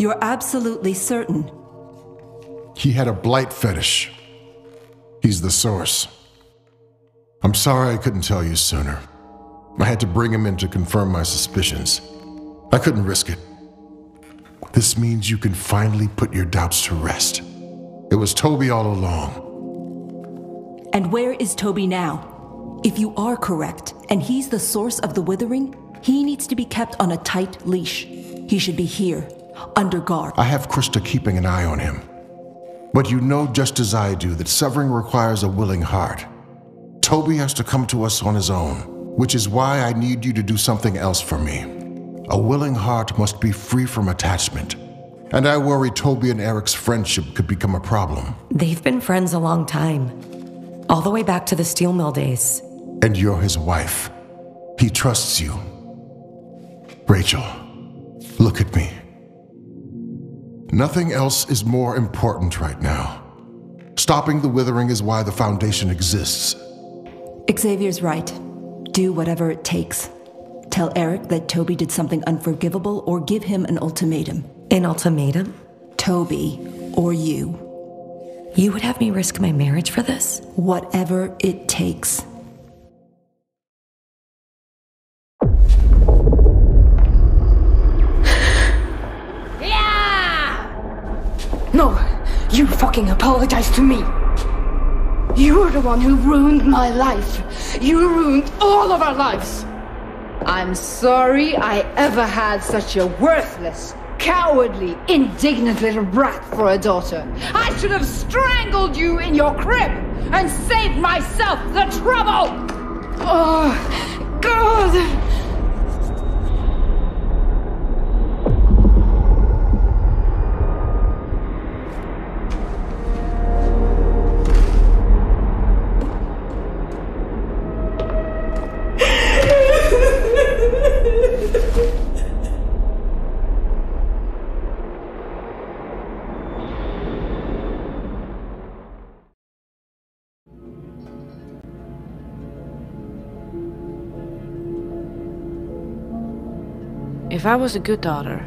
You're absolutely certain. He had a blight fetish. He's the source. I'm sorry I couldn't tell you sooner. I had to bring him in to confirm my suspicions. I couldn't risk it. This means you can finally put your doubts to rest. It was Toby all along. And where is Toby now? If you are correct, and he's the source of the withering, he needs to be kept on a tight leash. He should be here, under guard. I have Krista keeping an eye on him. But you know just as I do that severing requires a willing heart. Toby has to come to us on his own, which is why I need you to do something else for me. A willing heart must be free from attachment. And I worry Toby and Eric's friendship could become a problem. They've been friends a long time. All the way back to the steel mill days. And you're his wife. He trusts you. Rachel, look at me. Nothing else is more important right now. Stopping the withering is why the Foundation exists. Xavier's right. Do whatever it takes. Tell Eric that Toby did something unforgivable or give him an ultimatum. An ultimatum? Toby or you. You would have me risk my marriage for this? Whatever it takes. No, you fucking apologize to me. You're the one who ruined my life. You ruined all of our lives. I'm sorry I ever had such a worthless, cowardly, indignant little brat for a daughter. I should have strangled you in your crib and saved myself the trouble! Oh, God! If I was a good daughter,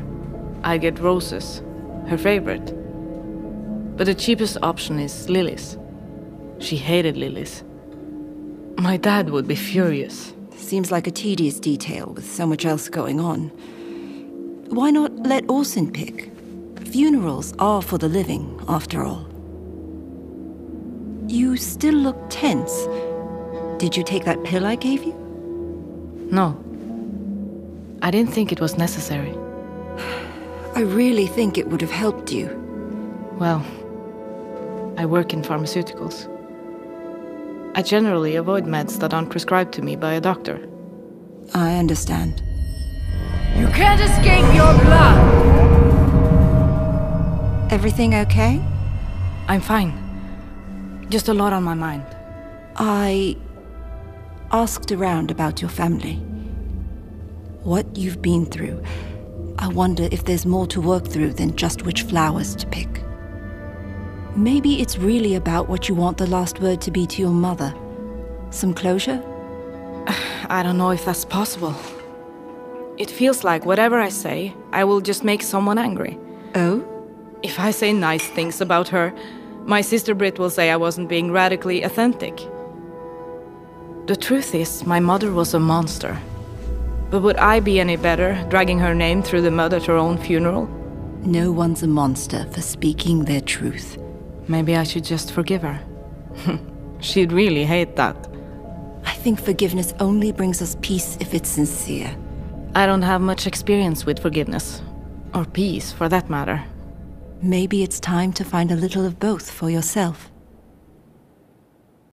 I'd get roses, her favorite. But the cheapest option is lilies. She hated lilies. My dad would be furious. Seems like a tedious detail with so much else going on. Why not let Orson pick? Funerals are for the living, after all. You still look tense. Did you take that pill I gave you? No. I didn't think it was necessary. I really think it would have helped you. Well, I work in pharmaceuticals. I generally avoid meds that aren't prescribed to me by a doctor. I understand. You can't escape your blood! Everything okay? I'm fine. Just a lot on my mind. I asked around about your family. What you've been through. I wonder if there's more to work through than just which flowers to pick. Maybe it's really about what you want the last word to be to your mother. Some closure? I don't know if that's possible. It feels like whatever I say, I will just make someone angry. Oh? If I say nice things about her, my sister Britt will say I wasn't being radically authentic. The truth is, my mother was a monster. But would I be any better dragging her name through the mud at her own funeral? No one's a monster for speaking their truth. Maybe I should just forgive her. She'd really hate that. I think forgiveness only brings us peace if it's sincere. I don't have much experience with forgiveness. Or peace, for that matter. Maybe it's time to find a little of both for yourself.